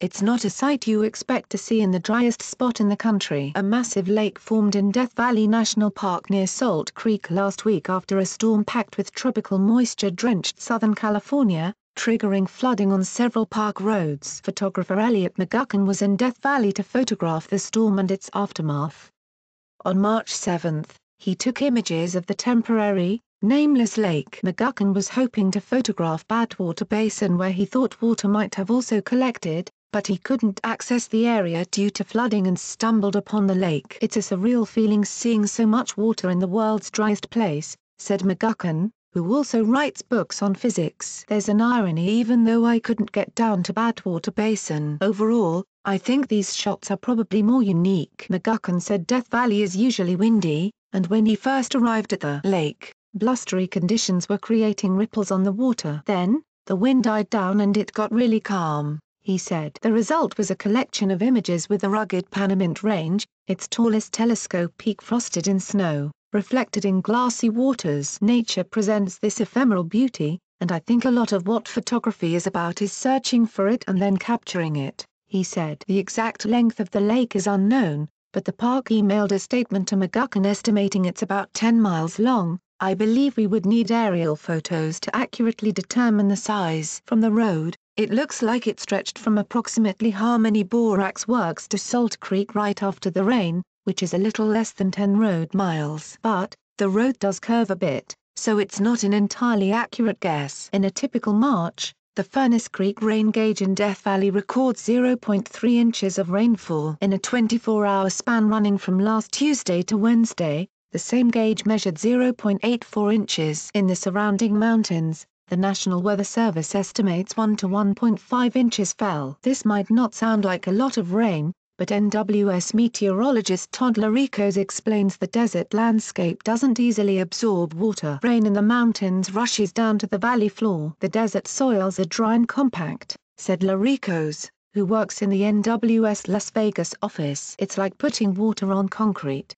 it's not a sight you expect to see in the driest spot in the country. a massive lake formed in death valley national park near salt creek last week after a storm packed with tropical moisture drenched southern california, triggering flooding on several park roads. photographer elliot mcgucken was in death valley to photograph the storm and its aftermath. on march seven, he took images of the temporary, nameless lake. mcgucken was hoping to photograph badwater basin where he thought water might have also collected, but he couldn't access the area due to flooding and stumbled upon the lake. it's a surreal feeling seeing so much water in the world's driest place, said mcgucken, who also writes books on physics. there's an irony even though i couldn't get down to badwater basin. overall, i think these shots are probably more unique. mcgucken said death valley is usually windy, and when he first arrived at the lake, blustery conditions were creating ripples on the water. then, the wind died down and it got really calm he said. the result was a collection of images with the rugged panamint range, its tallest telescope peak frosted in snow, reflected in glassy waters. nature presents this ephemeral beauty, and i think a lot of what photography is about is searching for it and then capturing it, he said. the exact length of the lake is unknown, but the park emailed a statement to mcgucken estimating it's about ten miles long, i believe we would need aerial photos to accurately determine the size. from the road, it looks like it stretched from approximately harmony borax works to salt creek right after the rain, which is a little less than ten road miles. but, the road does curve a bit, so it's not an entirely accurate guess. in a typical march, the furnace creek rain gauge in death valley records zero point three inches of rainfall. in a twenty four hour span running from last tuesday to wednesday, the same gauge measured zero point eight four inches. in the surrounding mountains, the national weather service estimates one to one point five inches fell. this might not sound like a lot of rain, but nws meteorologist todd lericos explains the desert landscape doesn't easily absorb water. rain in the mountains rushes down to the valley floor. the desert soils are dry and compact, said lericos, who works in the nws las vegas office. it's like putting water on concrete.